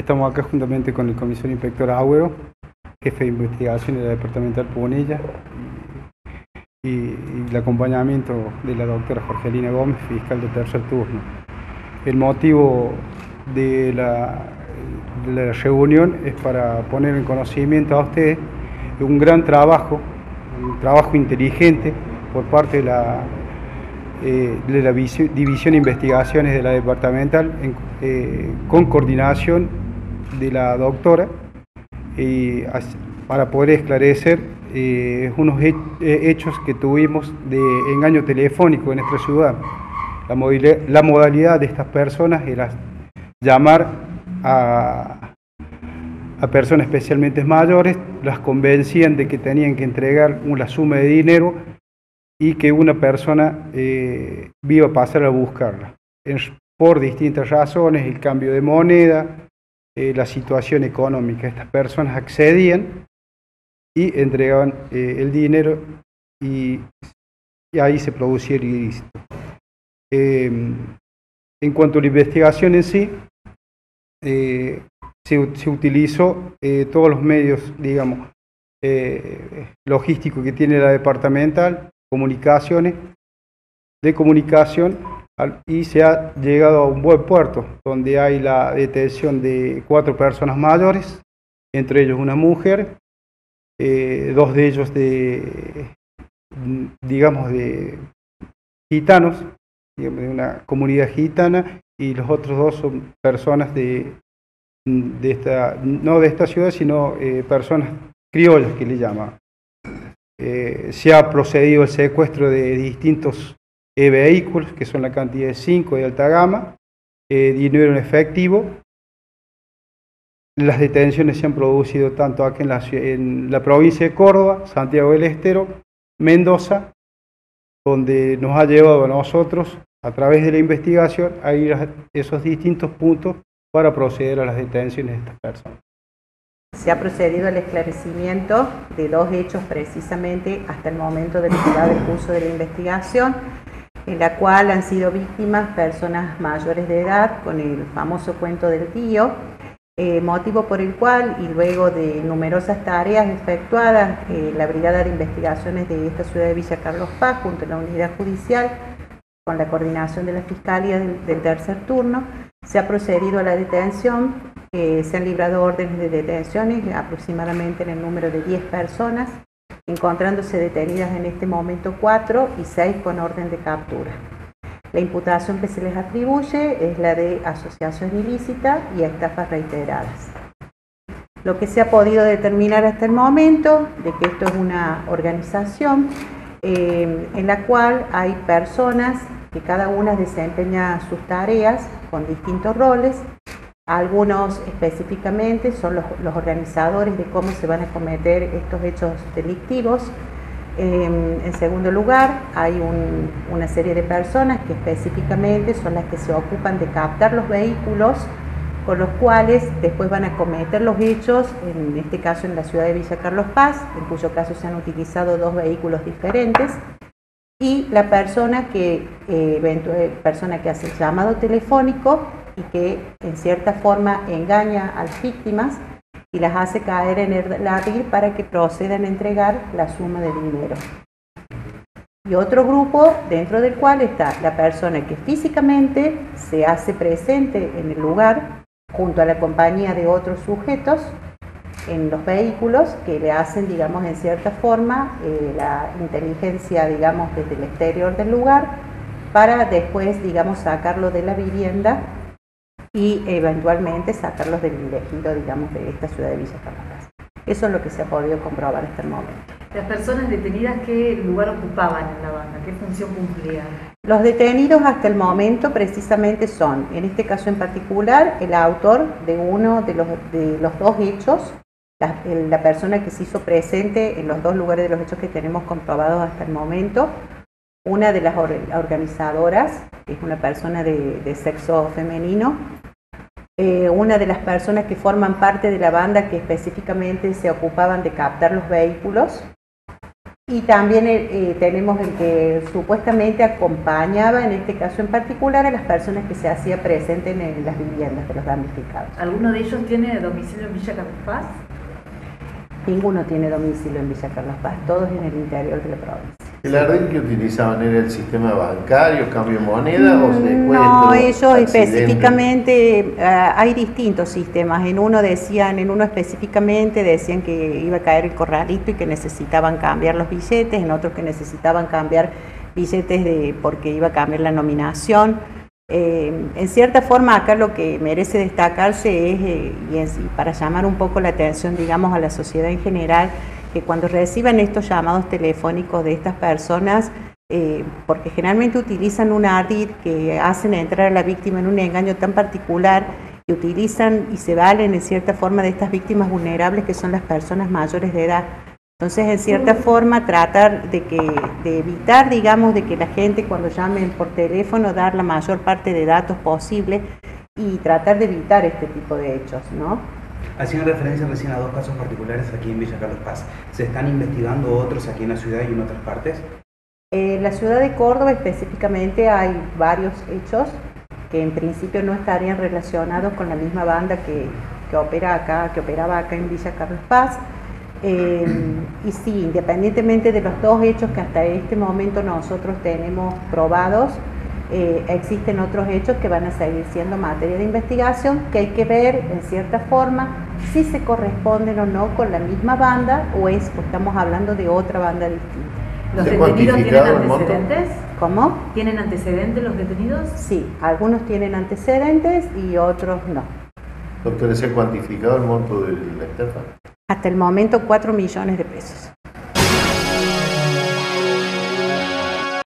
Estamos acá juntamente con el comisario inspector Agüero, jefe de investigación de la departamental Punilla, y, el acompañamiento de la doctora Jorgelina Gómez, fiscal de tercer turno. El motivo de la, reunión es para poner en conocimiento a ustedes un gran trabajo, un trabajo inteligente por parte de la eh, División de Investigaciones de la Departamental en, eh, con coordinación de la doctora y para poder esclarecer eh, unos hechos que tuvimos de engaño telefónico en nuestra ciudad. La modalidad, de estas personas era llamar a, a personas especialmente mayores, las convencían de que tenían que entregar una suma de dinero y que una persona eh, viva a pasar a buscarla. por distintas razones, el cambio de moneda, eh, la situación económica. Estas personas accedían y entregaban eh, el dinero y, ahí se producía el ilícito. Em, en cuanto a la investigación en sí, se, se, utilizó todos los medios, digamos, logísticos que tiene la departamental comunicaciones, de comunicación y se ha llegado a un buen puerto donde hay la detención de cuatro personas mayores, entre ellos una mujer, eh, dos de ellos de, digamos, de gitanos, de una comunidad gitana, y los otros dos son personas de, de esta, no de esta ciudad, sino eh, personas criollas que le llaman. Eh, se ha procedido al secuestro de distintos eh, vehículos, que son la cantidad de 5 de alta gama, eh, dinero en efectivo. Las detenciones se han producido tanto aquí en la, provincia de Córdoba, Santiago del Estero, Mendoza, donde nos ha llevado a nosotros, a través de la investigación, a ir a esos distintos puntos para proceder a las detenciones de estas personas. Se ha procedido al esclarecimiento de dos hechos precisamente hasta el momento de la del curso de la investigación, en la cual han sido víctimas personas mayores de edad con el famoso cuento del tío, eh, motivo por el cual y luego de numerosas tareas efectuadas, eh, la Brigada de Investigaciones de esta ciudad de Villa Carlos Paz junto a la unidad judicial con la coordinación de la Fiscalía del, tercer turno, se ha procedido a la detención, eh, se han librado órdenes de detenciones aproximadamente en el número de 10 personas, encontrándose detenidas en este momento 4 y 6 con orden de captura. La imputación que se les atribuye es la de asociación ilícita y estafas reiteradas. Lo que se ha podido determinar hasta el momento de que esto es una organización eh, en la cual hay personas que cada una desempeña sus tareas con distintos roles. Algunos específicamente son los, organizadores de cómo se van a cometer estos hechos delictivos. Em, en segundo lugar, hay una serie de personas que específicamente son las que se ocupan de captar los vehículos con los cuales después van a cometer los hechos, en este caso en la ciudad de Villa Carlos Paz, en cuyo caso se han utilizado dos vehículos diferentes, y la persona que, eh, persona que hace el llamado telefónico y que en cierta forma engaña a las víctimas y las hace caer en el lápiz para que procedan a entregar la suma de dinero. Y otro grupo dentro del cual está la persona que físicamente se hace presente en el lugar junto a la compañía de otros sujetos en los vehículos que le hacen, digamos, en cierta forma eh, la inteligencia, digamos, desde el exterior del lugar para después, digamos, sacarlo de la vivienda y eventualmente sacarlos del elegido, digamos, de esta ciudad de Villa Caracas. Eso es lo que se ha podido comprobar hasta el momento. Las personas detenidas, ¿qué lugar ocupaban en la banda? ¿Qué función cumplían? Los detenidos hasta el momento precisamente son, en este caso en particular, el autor de uno de los, de los dos hechos la, persona que se hizo presente en los dos lugares de los hechos que tenemos comprobados hasta el momento, una de las organizadoras, es una persona de, sexo femenino, eh, una de las personas que forman parte de la banda que específicamente se ocupaban de captar los vehículos, Y también eh, eh, tenemos el que supuestamente acompañaba, en este caso en particular, a las personas que se hacía presente en las viviendas de los damnificados. ¿Alguno de ellos tiene domicilio en Villa Carlos Paz? Ninguno tiene domicilio en Villa Carlos Paz, todos en el interior de la provincia. ¿El ardén que utilizaban era el sistema bancario, cambio de moneda o de No, ellos específicamente, eh, hay distintos sistemas. En uno decían, en uno específicamente decían que iba a caer el corralito y que necesitaban cambiar los billetes, en otros que necesitaban cambiar billetes de porque iba a cambiar la nominación. Eh, en cierta forma acá lo que merece destacarse es, eh, y para llamar un poco la atención, digamos, a la sociedad en general, que cuando reciban estos llamados telefónicos de estas personas, eh, porque generalmente utilizan un ardid que hacen entrar a la víctima en un engaño tan particular y utilizan y se valen en cierta forma de estas víctimas vulnerables que son las personas mayores de edad. Entonces, en cierta forma, tratar de, que, de evitar, digamos, de que la gente cuando llamen por teléfono, dar la mayor parte de datos posible y tratar de evitar este tipo de hechos, ¿no? Haciendo referencia recién a dos casos particulares aquí en Villa Carlos Paz. ¿Se están investigando otros aquí en la ciudad y en otras partes? En la ciudad de Córdoba específicamente hay varios hechos que en principio no estarían relacionados con la misma banda que, que opera acá, que operaba acá en Villa Carlos Paz. Eh, y sí, independientemente de los dos hechos que hasta este momento nosotros tenemos probados, eh, existen otros hechos que van a seguir siendo materia de investigación, que hay que ver en cierta forma si se corresponden o no con la misma banda o es, estamos hablando de otra banda distinta. ¿Los detenidos tienen antecedentes? ¿Cómo? ¿Tienen antecedentes los detenidos? Sí, algunos tienen antecedentes y otros no. Doctor, ¿se ha cuantificado el monto de la estafa? Hasta el momento 4 millones de pesos.